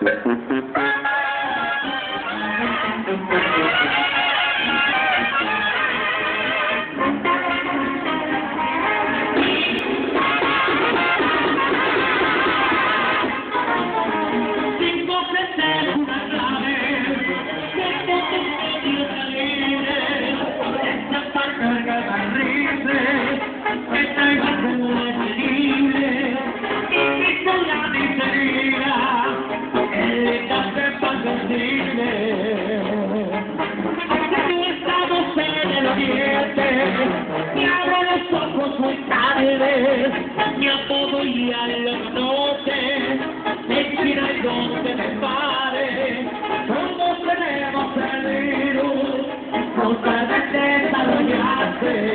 Thank you.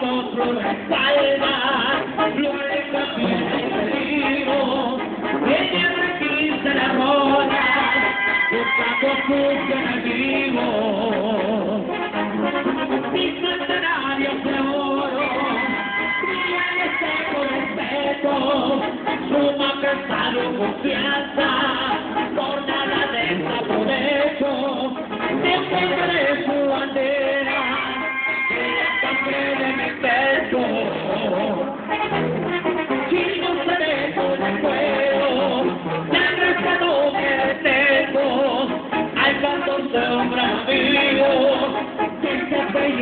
por la espalda, floresta por el ella requisa la rosa, buscando justo en el vivo. Mi de oro, y brillante con respeto, suma pesado confianza, por nada de esa por